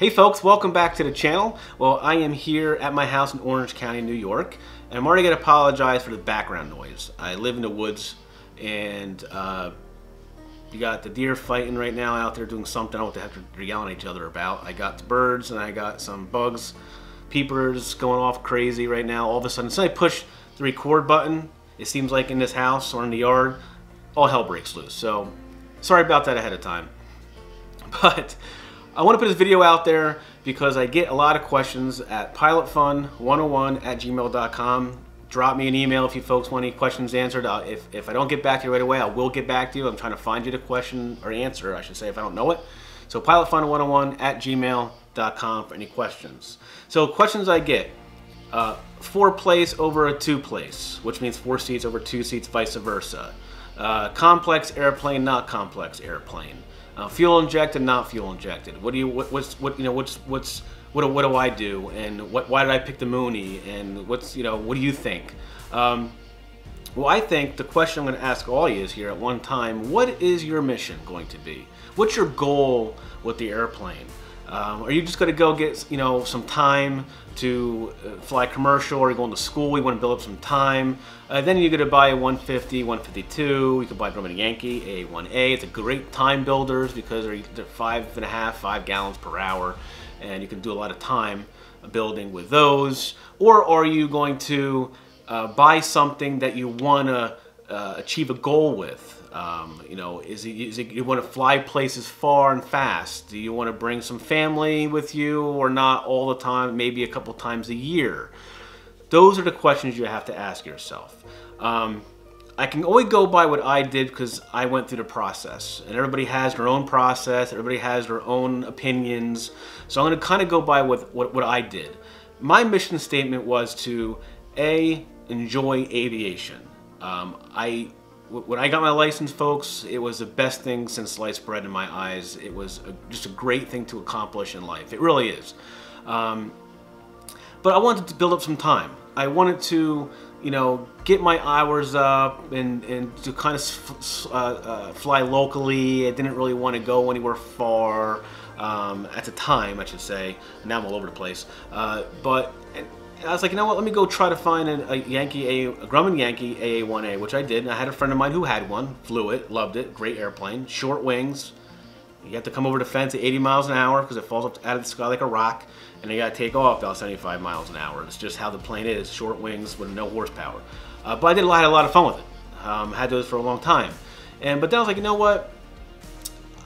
Hey folks, welcome back to the channel. Well, I am here at my house in Orange County, New York, and I'm already gonna apologize for the background noise. I live in the woods, and uh, you got the deer fighting right now out there doing something. I don't know what the heck they're yelling at each other about. I got the birds, and I got some bugs, peepers going off crazy right now. All of a sudden, so I push the record button, it seems like in this house or in the yard, all hell breaks loose. So, sorry about that ahead of time. But I want to put this video out there because I get a lot of questions at pilotfun101 at gmail.com. Drop me an email if you folks want any questions answered. Uh, if, if I don't get back to you right away, I will get back to you. I'm trying to find you the question or answer, I should say, if I don't know it. So pilotfun101 at gmail.com for any questions. So questions I get. Uh, four place over a two place, which means four seats over two seats, vice versa. Uh, complex airplane, not complex airplane. Uh, fuel injected, not fuel injected. What do you what, what's what you know what's what's what, what do I do and what why did I pick the Mooney and what's you know what do you think? Um, well, I think the question I'm going to ask all of you is here at one time: What is your mission going to be? What's your goal with the airplane? Um, are you just going to go get you know some time to uh, fly commercial or you're going to school, you want to build up some time. Uh, then you're going to buy a 150, 152, you can buy from a Yankee, A1A. It's a great time builders because they're, five and a half, five gallons per hour and you can do a lot of time building with those. Or are you going to uh, buy something that you want to uh, achieve a goal with? Um, you know, is it, is it you want to fly places far and fast? Do you want to bring some family with you or not all the time, maybe a couple times a year? Those are the questions you have to ask yourself. Um, I can only go by what I did because I went through the process. And everybody has their own process, everybody has their own opinions. So I'm going to kind of go by what, what, what I did. My mission statement was to A, enjoy aviation. Um, I when I got my license, folks, it was the best thing since sliced bread in my eyes. It was a, just a great thing to accomplish in life. It really is. Um, but I wanted to build up some time. I wanted to, you know, get my hours up and, and to kind of uh, uh, fly locally. I didn't really want to go anywhere far um, at the time, I should say. Now I'm all over the place. Uh, but I was like, you know what? Let me go try to find a, a Yankee, a, a Grumman Yankee AA1A, which I did. And I had a friend of mine who had one, flew it, loved it, great airplane, short wings. You have to come over the fence at 80 miles an hour because it falls up out of the sky like a rock, and you got to take off about 75 miles an hour. It's just how the plane is, short wings with no horsepower. Uh, but I did a lot, had a lot of fun with it. Um, had those for a long time, and but then I was like, you know what?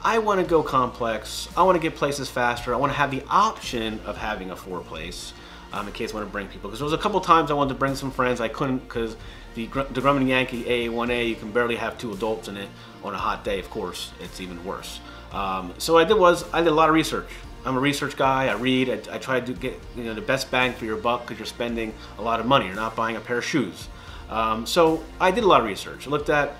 I want to go complex. I want to get places faster. I want to have the option of having a four place um, in case I want to bring people. Because there was a couple times I wanted to bring some friends. I couldn't because the, the Grumman Yankee AA1A, you can barely have two adults in it on a hot day, of course. It's even worse. Um, so I did was, I did a lot of research. I'm a research guy, I read, I, I try to get you know the best bang for your buck because you're spending a lot of money. You're not buying a pair of shoes. Um, so I did a lot of research. I looked at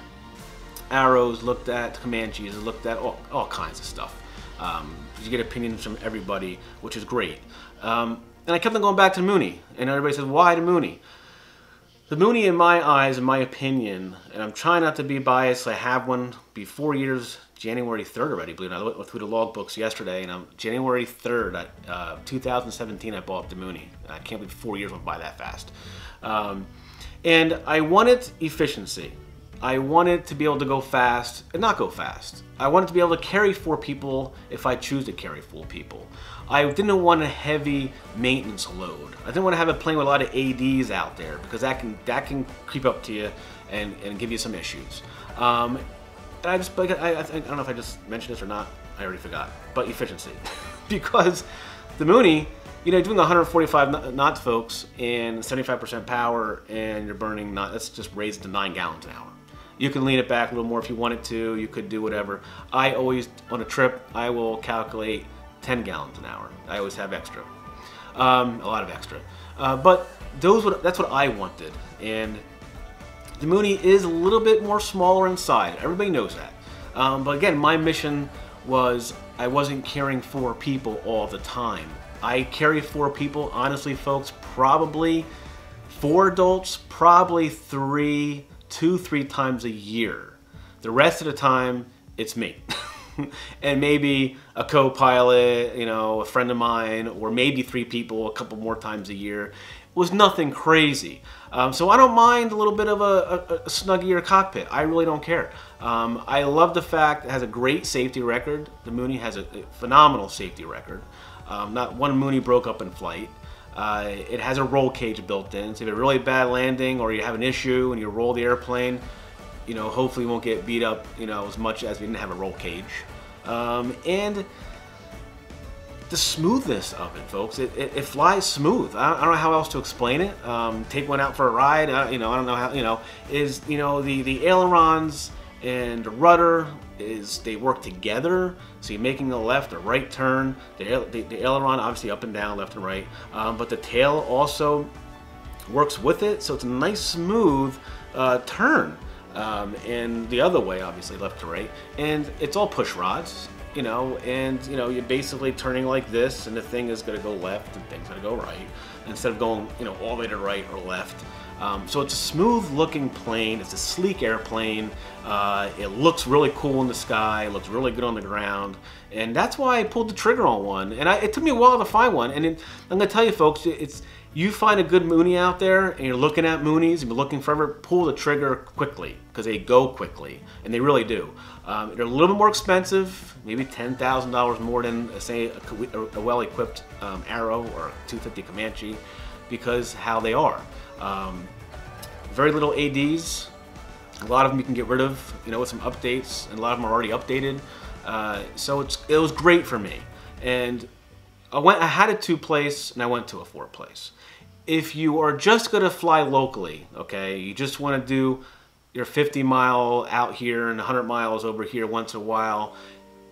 arrows, looked at Comanches, looked at all, all kinds of stuff. Um, you get opinions from everybody, which is great. Um, and I kept on going back to Mooney. And everybody says, why the Mooney? The Mooney, in my eyes, in my opinion, and I'm trying not to be biased, I have one before years, January 3rd already, believe it. I went through the logbooks yesterday, and I'm January 3rd, uh, 2017, I bought the Mooney. I can't believe four years went by that fast. Um, and I wanted efficiency. I wanted to be able to go fast and not go fast. I wanted to be able to carry four people if I choose to carry four people. I didn't want a heavy maintenance load. I didn't want to have a plane with a lot of ADs out there because that can that can creep up to you and, and give you some issues. Um, I just I, I, I don't know if I just mentioned this or not. I already forgot. But efficiency, because the Mooney, you know, doing 145 knots, folks, and 75% power, and you're burning not. Let's just raised to nine gallons an hour. You can lean it back a little more if you wanted to. You could do whatever. I always, on a trip, I will calculate 10 gallons an hour. I always have extra. Um, a lot of extra. Uh, but those would, that's what I wanted. And the Mooney is a little bit more smaller inside. Everybody knows that. Um, but again, my mission was I wasn't carrying four people all the time. I carry four people, honestly, folks, probably four adults, probably three, two, three times a year. The rest of the time, it's me. and maybe a co-pilot, you know, a friend of mine, or maybe three people a couple more times a year. It was nothing crazy. Um, so I don't mind a little bit of a, a, a snuggier cockpit. I really don't care. Um, I love the fact it has a great safety record. The Mooney has a, a phenomenal safety record. Um, not one Mooney broke up in flight. Uh, it has a roll cage built in, so if you have a really bad landing or you have an issue and you roll the airplane, you know, hopefully won't get beat up, you know, as much as we didn't have a roll cage. Um, and the smoothness of it, folks. It, it, it flies smooth. I, I, don't know how else to explain it. Um, take one out for a ride. I, you know, I don't know how. You know, is you know the the ailerons and the rudder is they work together. So you're making a left or right turn. The, the, the aileron obviously up and down, left and right, um, but the tail also works with it. So it's a nice smooth uh, turn. Um, and the other way, obviously left to right, and it's all push rods, you know, and you know you're basically turning like this, and the thing is going to go left, and thing's going to go right, instead of going, you know, all the way to right or left. Um, so it's a smooth looking plane. It's a sleek airplane. Uh, it looks really cool in the sky. It looks really good on the ground. And that's why I pulled the trigger on one. And I, it took me a while to find one. And it, I'm going to tell you folks, it's you find a good Mooney out there and you're looking at Moonies and you're looking forever, pull the trigger quickly because they go quickly. And they really do. Um, they're a little bit more expensive, maybe $10,000 more than, say, a, a well-equipped um, Arrow or 250 Comanche because how they are. Um, very little ADs. A lot of them you can get rid of, you know, with some updates, and a lot of them are already updated. Uh, so it's it was great for me, and I went. I had a two place, and I went to a four place. If you are just gonna fly locally, okay, you just want to do your 50 mile out here and 100 miles over here once a while,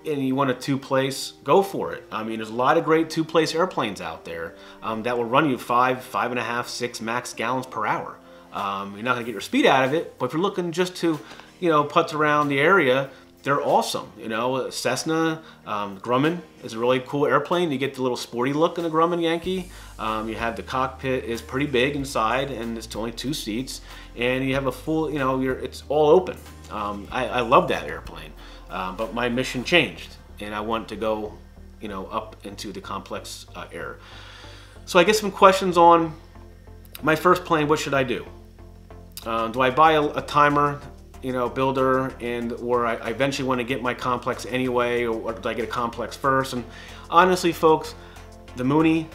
and you want a two place, go for it. I mean, there's a lot of great two place airplanes out there um, that will run you five, five and a half, six max gallons per hour. Um, you're not gonna get your speed out of it, but if you're looking just to, you know, putz around the area, they're awesome. You know, Cessna, um, Grumman is a really cool airplane. You get the little sporty look in the Grumman Yankee. Um, you have the cockpit is pretty big inside, and it's only two seats, and you have a full, you know, it's all open. Um, I, I love that airplane. Um, but my mission changed, and I want to go, you know, up into the complex uh, air. So I get some questions on my first plane. What should I do? Uh, do I buy a, a, timer, you know, builder, and where I, eventually want to get my complex anyway, or, do I get a complex first? And honestly, folks, the Mooney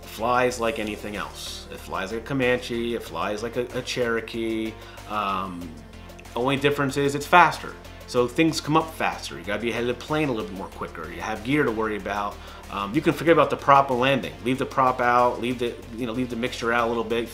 flies like anything else. It flies like a Comanche, it flies like a, a Cherokee. Um, only difference is it's faster. So things come up faster. You gotta be ahead of the plane a little bit more quicker. You have gear to worry about. Um, you can forget about the prop and landing. Leave the prop out, leave the, you know, leave the mixture out a little bit.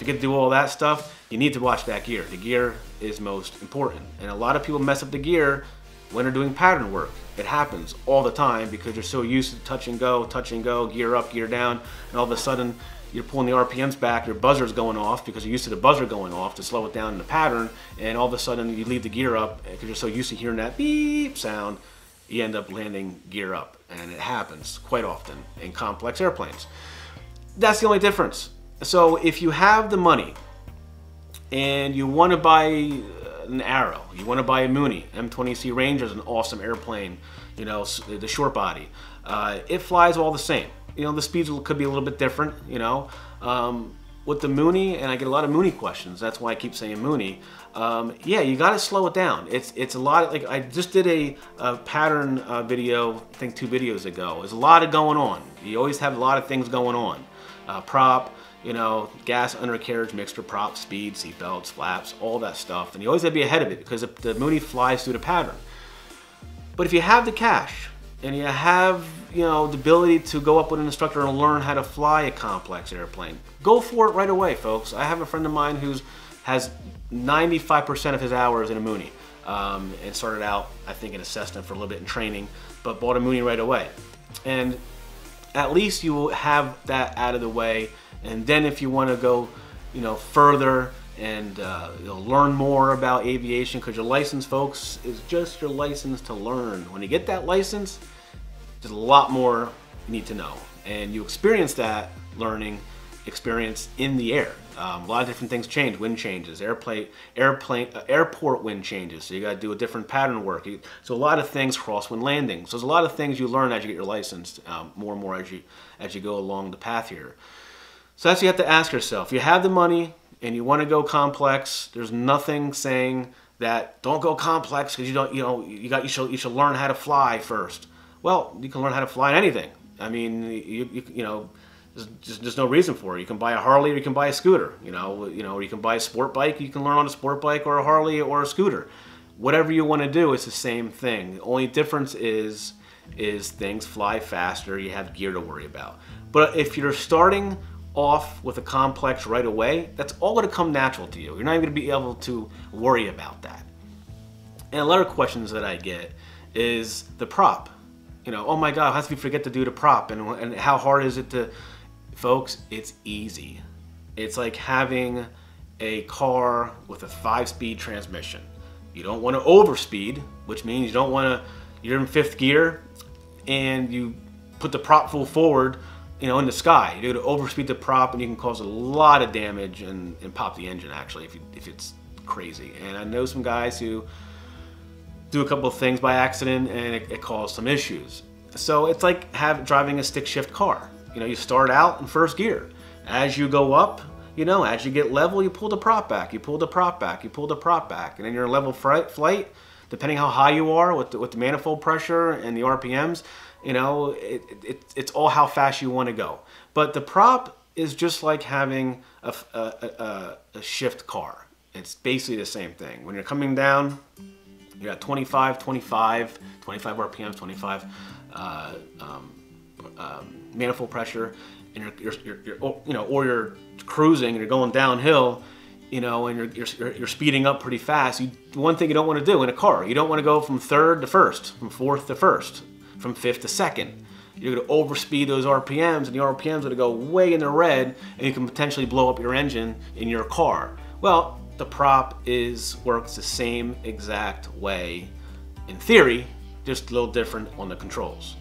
You get, to do all that stuff, you need to watch that gear. The gear is most important. And a lot of people mess up the gear when they're doing pattern work. It happens all the time because you're so used to touch and go, touch and go, gear up, gear down, and all of a sudden you're pulling the RPMs back, your buzzer's going off because you're used to the buzzer going off to slow it down in the pattern, and all of a sudden you leave the gear up because you're so used to hearing that beep sound, you end up landing gear up. And it happens quite often in complex airplanes. That's the only difference. So if you have the money and you want to buy an Arrow, you want to buy a Mooney, M20C Ranger is an awesome airplane, you know, the short body. Uh, it flies all the same you know, the speeds could be a little bit different, you know. Um, with the Mooney, and I get a lot of Mooney questions. That's why I keep saying Mooney. Um, yeah, you got to slow it down. It's it's a lot. Of, like I just did a, a pattern uh, video, I think two videos ago. There's a lot of going on. You always have a lot of things going on. Uh, prop, you know, gas undercarriage, mixture, prop, speed, seat belts, flaps, all that stuff. And you always have to be ahead of it because the Mooney flies through the pattern. But if you have the cash, and you have you know the ability to go up with an instructor and learn how to fly a complex airplane, go for it right away, folks. I have a friend of mine who's has 95% of his hours in a Mooney um, and started out, I think, in a Cessna for a little bit in training, but bought a Mooney right away. And at least you will have that out of the way. And then if you want to go, you know, further and uh, you'll learn more about aviation because your license, folks, is just your license to learn. When you get that license, there's a lot more you need to know. And you experience that learning experience in the air. Um, a lot of different things change. Wind changes, airplane, airplane, uh, airport wind changes. So you got to do a different pattern work. You, so a lot of things crosswind landing. So there's a lot of things you learn as you get your license, um, more and more as you as you go along the path here. So that's what you have to ask yourself. You have the money and you want to go complex, there's nothing saying that don't go complex because you don't. You know, you got you should you should learn how to fly first. Well, you can learn how to fly anything. I mean, you you, you know there's just there's no reason for it. You can buy a Harley or you can buy a scooter. You know, you know, you can buy a sport bike. You can learn on a sport bike or a Harley or a scooter. Whatever you want to do, it's the same thing. The only difference is is things fly faster. You have gear to worry about. But if you're starting off with a complex right away, that's all to come natural to you. You're not even going to be able to worry about that. And a lot of questions that I get is the prop. You know, oh my God, how did we forget to do the prop? And, and how hard is it to Folks, it's easy. It's like having a car with a five speed transmission. You don't want to overspeed, which means you don't want to, you're in fifth gear and you put the prop full forward, you know, in the sky. You to overspeed the prop and you can cause a lot of damage and, and pop the engine actually if, you, if it's crazy. And I know some guys who do a couple of things by accident and it, it caused some issues. So it's like have, driving a stick shift car. You know, you start out in first gear. As you go up, you know, as you get level, you pull the prop back, you pull the prop back, you pull the prop back. And then your level flight, depending how high you are with the, with the manifold pressure and the RPMs, you know, it, it, it's all how fast you want to go. But the prop is just like having a, a, a, a shift car. It's basically the same thing. When you're coming down, you're at 25, 25, 25 RPMs, 25 uh, um, um, manifold pressure, and you're, you're, you're, you're, you know, or you're cruising and you're going downhill, you know, and you're, you're, you're speeding up pretty fast. You, one thing you don't want to do in a car, you don't want to go from third to first, from fourth to first, from fifth to second. You're going to overspeed those RPMs, and the RPMs are going to go way in the red, and you can potentially blow up your engine in your car. Well, the prop is works the same exact way in theory, just a little different on the controls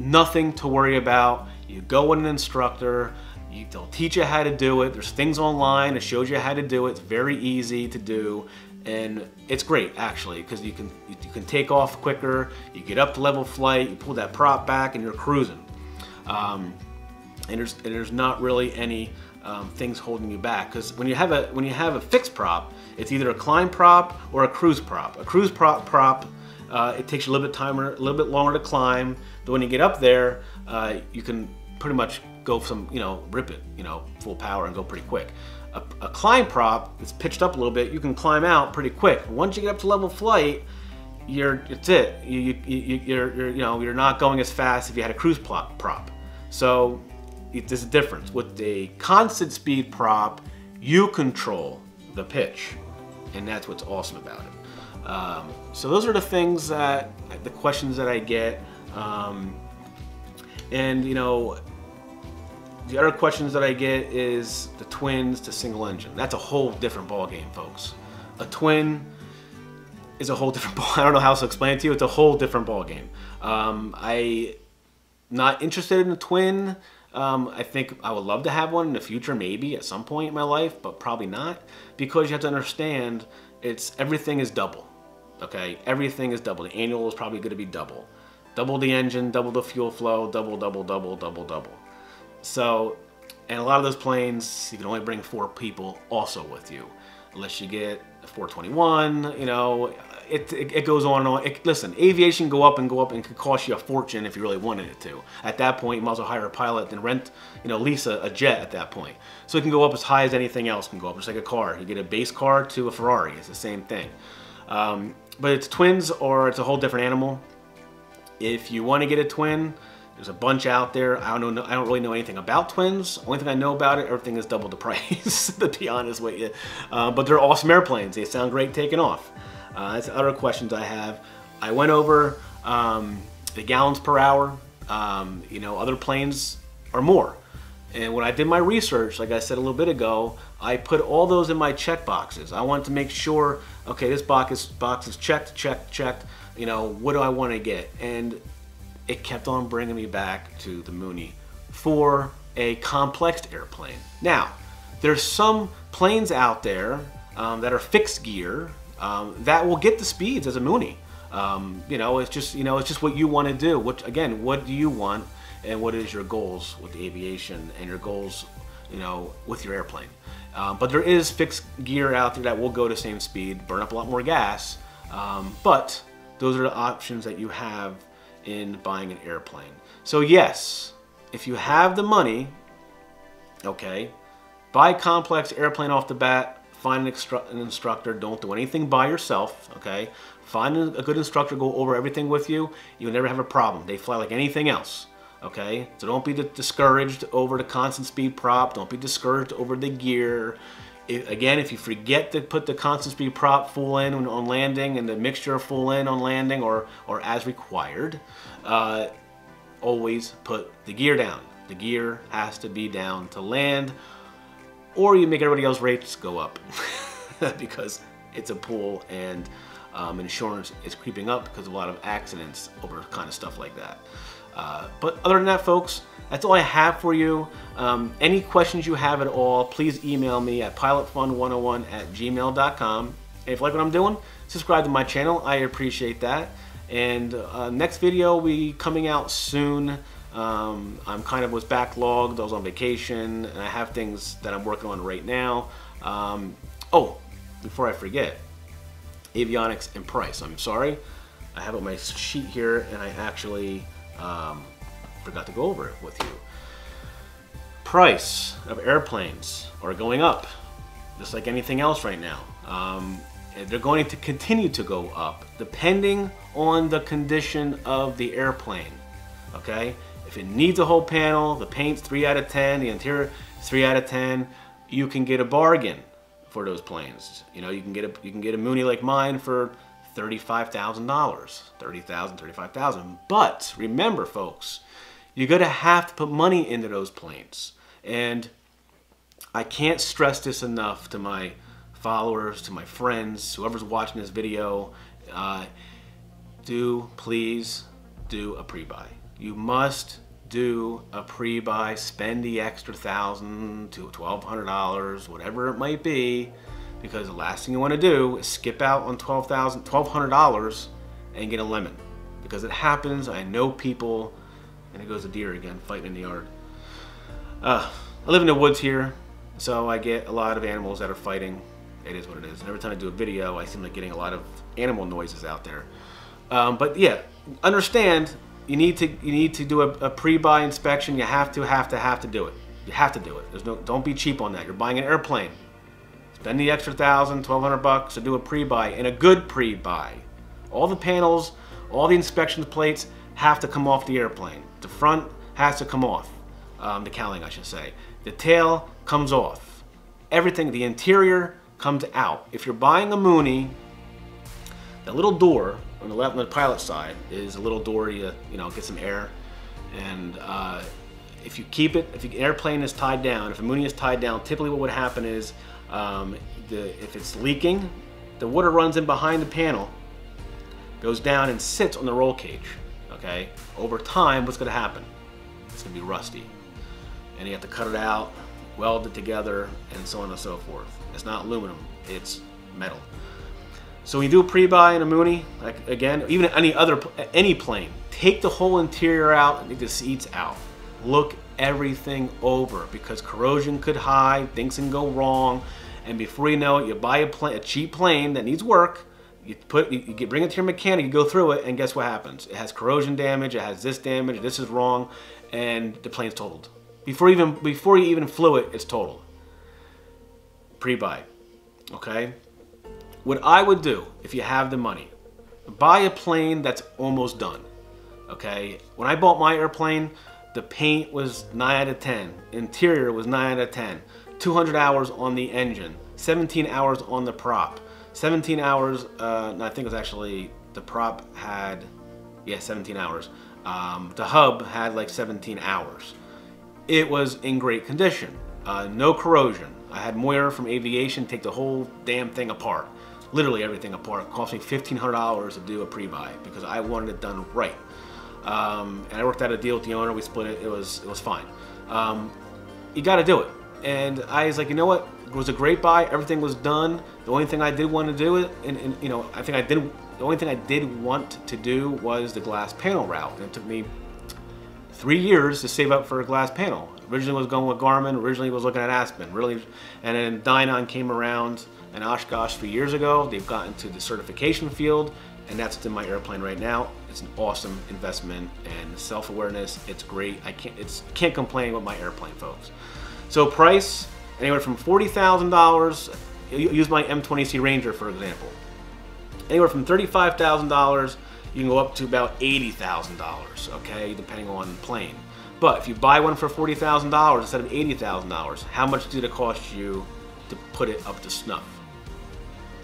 nothing to worry about. You go with an instructor, you, they'll teach you how to do it. There's things online that shows you how to do it. It's very easy to do. And it's great actually because you can you, can take off quicker. You get up to level flight. You pull that prop back and you're cruising. Um, and there's and there's not really any um, things holding you back because when you have a when you have a fixed prop, it's either a climb prop or a cruise prop. A cruise prop prop uh, it takes you a little bit timer, a little bit longer to climb. But when you get up there, uh, you can pretty much go some, you know, rip it, you know, full power and go pretty quick. A, a climb prop that's pitched up a little bit, you can climb out pretty quick. Once you get up to level flight, you're it's it. You, you, you, you're, you're, you know, you're not going as fast if you had a cruise prop. prop. So it, there's a difference. With a constant speed prop, you control the pitch, and that's what's awesome about it. Um, so those are the things that, the questions that I get. Um, and you know, the other questions that I get is the twins to single engine. That's a whole different ball game, folks. A twin is a whole different ball. I don't know how else to explain it to you. It's a whole different ball game. Um, I not interested in a twin. Um, I think I would love to have one in the future, maybe at some point in my life, but probably not, because you have to understand it's everything is double. Okay, everything is double. The annual is probably going to be double. Double the engine, double the fuel flow, double, double, double, double, double. So, and a lot of those planes, you can only bring four people also with you. Unless you get a 421, you know, it, it, it, goes on and on. It, listen, aviation go up and go up and could cost you a fortune if you really wanted it to. At that point, you might as well hire a pilot than rent, you know, lease a, a, jet at that point. So it can go up as high as anything else can go up, just like a car. You get a base car to a Ferrari, it's the same thing. Um, but it's twins or it's a whole different animal. If you want to get a twin, there's a bunch out there. I don't know. I don't really know anything about twins. Only thing I know about it, everything is double the price. to be honest with you, uh, but they're awesome airplanes. They sound great taking off. Uh, that's other questions I have. I went over um, the gallons per hour. Um, you know, other planes are more. And when I did my research, like I said a little bit ago, I put all those in my check boxes. I wanted to make sure, okay, this box is, box is checked, checked, checked. You know, what do I want to get? And it kept on bringing me back to the Mooney. for a complex airplane. Now, there's some planes out there um, that are fixed gear um, that will get the speeds as a Mooney. Um, you know, it's just you know it's just what you want to do. What again? What do you want, and what is your goals with aviation and your goals, you know, with your airplane? Um, but there is fixed gear out there that will go to same speed, burn up a lot more gas. Um, but those are the options that you have in buying an airplane. So yes, if you have the money, okay, buy complex airplane off the bat, find an, an, instructor, don't do anything by yourself, okay? Find a good instructor, go over everything with you, you'll never have a problem. They fly like anything else, okay? So don't be discouraged over the constant speed prop, don't be discouraged over the gear. If, again, if you forget to put the constant speed prop full in on landing and the mixture full in on landing or, or as required, uh, always put the gear down. The gear has to be down to land or you make everybody else rates go up because it's a pool and um, insurance is creeping up because of a lot of accidents over kind of stuff like that. Uh, but other than that, folks, that's all I have for you. Um, any questions you have at all, please email me at pilotfun101 at gmail.com. And if you like what I'm doing, subscribe to my channel. I appreciate that. And uh, next video will be coming out soon. Um, I'm kind of was backlogged. I was on vacation, and I have things that I'm working on right now. Um, oh, before I forget, avionics and price. I'm sorry. I have on my sheet here, and I actually um, forgot to go over it with you. Price of airplanes are going up, just like anything else right now. Um, they're going to continue to go up, depending on the condition of the airplane. Okay, if it needs a whole panel, the paint's 3 out of 10, the interior 3 out of 10, you can get a bargain for those planes. You know, you can get a you can get a Mooney like mine for $35,000, $30,000, $35,000. But remember folks, you're going to have to put money into those planes. And I can't stress this enough to my followers, to my friends, whoever's watching this video, uh, do please do a pre-buy you must do a pre-buy, spend the extra thousand to twelve hundred dollars, whatever it might be, because the last thing you want to do is skip out on twelve thousand, twelve hundred dollars, and get a lemon, because it happens. I know people, and it goes a deer again fighting in the yard. Uh, I live in the woods here, so I get a lot of animals that are fighting. It is what it is. And every time I do a video, I seem like getting a lot of animal noises out there. Um, but yeah, understand you need to you need to do a, a pre-buy inspection. You have to have to have to do it. You have to do it. There's no don't be cheap on that. You're buying an airplane. Spend the extra thousand, twelve hundred bucks to do a pre-buy and a good pre-buy. All the panels, all the inspection plates have to come off the airplane. The front has to come off. Um, the cowling, I should say. The tail comes off. Everything, the interior comes out. If you're buying a Mooney, the little door on the left on the pilot side is a little door to you know get some air and uh, if you keep it if the airplane is tied down if a Mooney is tied down typically what would happen is um, the, if it's leaking the water runs in behind the panel goes down and sits on the roll cage okay over time what's going to happen it's to be rusty and you have to cut it out weld it together and so on and so forth it's not aluminum it's metal so when you do a pre-buy in a Mooney, like again, even any other any plane, take the whole interior out and take the seats out. Look everything over because corrosion could hide, things can go wrong, and before you know it, you buy a, plane, a cheap plane that needs work. You put, you, you bring it to your mechanic, you go through it, and guess what happens? It has corrosion damage, it has this damage, this is wrong, and the plane's totaled. Before even before you even flew it, it's totaled. Pre-buy, okay? What I would do if you have the money, buy a plane that's almost done. Okay, when I bought my airplane, the paint was 9 out of 10, interior was 9 out of 10, 200 hours on the engine, 17 hours on the prop, 17 hours, uh, I think it was actually, the prop had, yeah, 17 hours. Um, the hub had like 17 hours. It was in great condition, uh, no corrosion. I had Moyer from Aviation take the whole damn thing apart literally everything apart. It cost me $1,500 to do a pre-buy because I wanted it done right. Um, and I worked out a deal with the owner. We split it. It was it was fine. Um, you got to do it. And I was like, you know what? It was a great buy. Everything was done. The only thing I did want to do it, and, and you know, I think I did. The only thing I did want to do was the glass panel route, and it took me three years to save up for a glass panel. Originally was going with Garmin. Originally was looking at Aspen. Really, and then Dynon came around and Oshkosh three years ago. They've gotten to the certification field, and that's in my airplane right now. It's an awesome investment and self-awareness. It's great. I can't. It's can't complain with my airplane, folks. So price anywhere from forty thousand dollars. Use my M20C Ranger for example. Anywhere from thirty-five thousand dollars you can go up to about $80,000, okay, depending on the plane. But if you buy one for $40,000 instead of $80,000, how much did it cost you to put it up to snuff?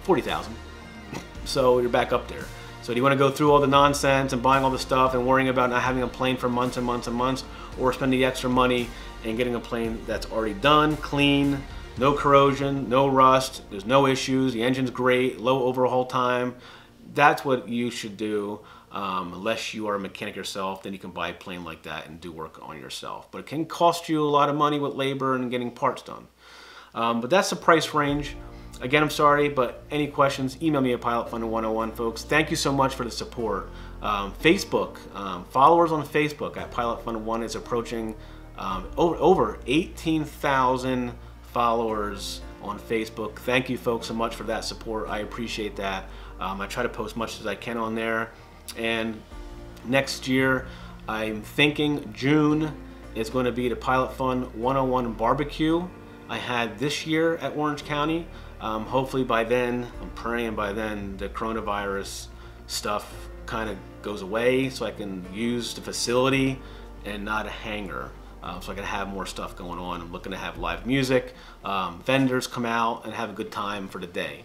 40,000. so you're back up there. So do you want to go through all the nonsense and buying all the stuff and worrying about not having a plane for months and months and months or spending the extra money and getting a plane that's already done, clean, no corrosion, no rust, there's no issues, the engine's great, low overhaul time, that's what you should do. Um, unless you are a mechanic yourself, then you can buy a plane like that and do work on yourself. But it can cost you a lot of money with labor and getting parts done. Um, but that's the price range. Again, I'm sorry, but any questions, email me at PilotFun101, folks. Thank you so much for the support. Um, Facebook, um, followers on Facebook at PilotFun1 is approaching um, over, over 18,000 followers on Facebook. Thank you folks so much for that support. I appreciate that. Um, I try to post as much as I can on there. And next year, I'm thinking June is going to be the Pilot Fun 101 barbecue I had this year at Orange County. Um, hopefully by then, I'm praying by then the coronavirus stuff kind of goes away so I can use the facility and not a hangar. Uh, so I can have more stuff going on. I'm looking to have live music, um, vendors come out and have a good time for the day.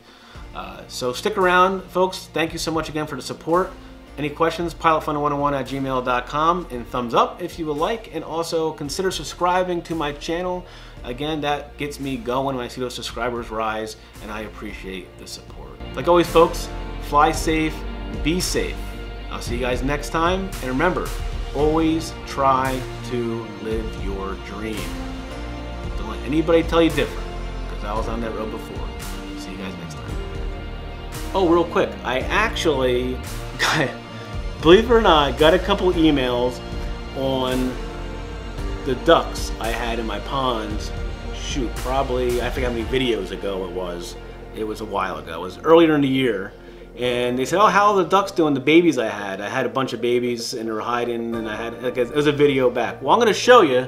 Uh, so stick around, folks. Thank you so much again for the support. Any questions, pilotfun101 at gmail.com and thumbs up if you would like. And also consider subscribing to my channel. Again, that gets me going when I see those subscribers rise and I appreciate the support. Like always, folks, fly safe, be safe. I'll see you guys next time. And remember, always try to live your dream. Don't let anybody tell you different because I was on that road before. See you guys next time. Oh, real quick, I actually, got, believe it or not, got a couple emails on the ducks I had in my ponds. Shoot, probably, I forget how many videos ago it was. It was a while ago. It was earlier in the year. And they said, oh, how are the ducks doing? The babies I had. I had a bunch of babies and they were hiding and I had, like, it was a video back. Well, I'm gonna show you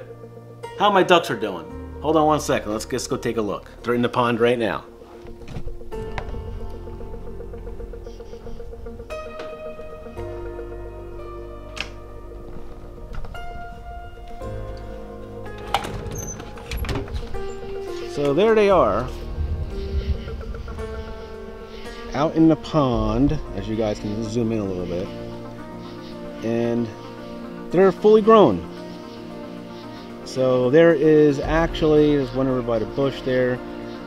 how my ducks are doing. Hold on one second, let's just go take a look. They're in the pond right now. So there they are. Out in the pond, as you guys can zoom in a little bit. And they're fully grown. So there is actually, there's one over by the bush there,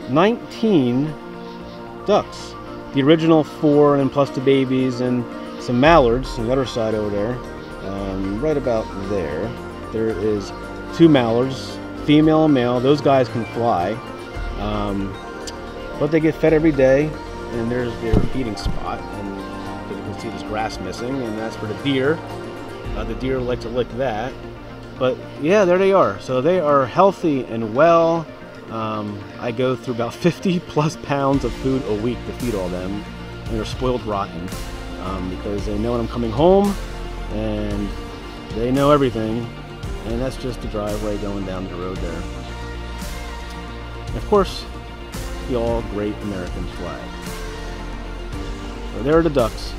19 ducks. The original four and plus the babies and some mallards on the other side over there. Um, right about there. There is two mallards female and male. Those guys can fly. Um, but they get fed every day, and there's their feeding spot. And you can see this grass missing, and that's for the deer. Uh, the deer like to lick that. But yeah, there they are. So they are healthy and well. Um, I go through about 50 plus pounds of food a week to feed all them, and they're spoiled rotten um, because they know when I'm coming home, and they know everything. And that's just the driveway going down the road there. And of course, the all great American flag. So there are the ducks.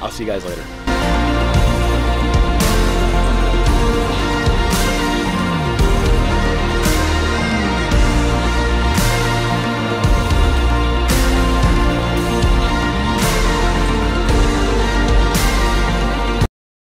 I'll see you guys later.